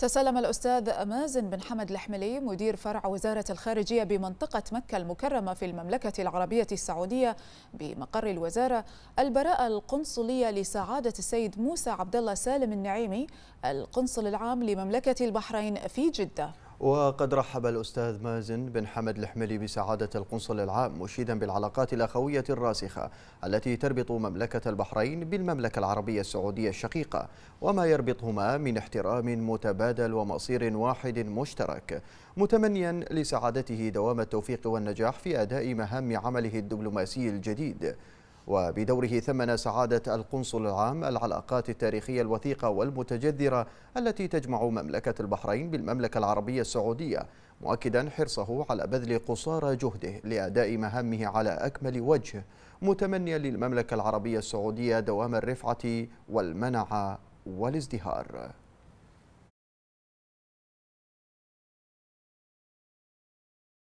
تسلم الأستاذ مازن بن حمد الحملي مدير فرع وزارة الخارجية بمنطقة مكة المكرمة في المملكة العربية السعودية بمقر الوزارة البراءة القنصلية لسعادة السيد موسى عبد الله سالم النعيمي القنصل العام لمملكة البحرين في جدة. وقد رحب الأستاذ مازن بن حمد الحملي بسعادة القنصل العام مشيدا بالعلاقات الأخوية الراسخة التي تربط مملكة البحرين بالمملكة العربية السعودية الشقيقة وما يربطهما من احترام متبادل ومصير واحد مشترك متمنيا لسعادته دوام التوفيق والنجاح في أداء مهام عمله الدبلوماسي الجديد. وبدوره ثمن سعادة القنصل العام العلاقات التاريخية الوثيقة والمتجذرة التي تجمع مملكة البحرين بالمملكة العربية السعودية مؤكدا حرصه على بذل قصارى جهده لأداء مهامه على أكمل وجه متمنيا للمملكة العربية السعودية دوام الرفعة والمنع والازدهار.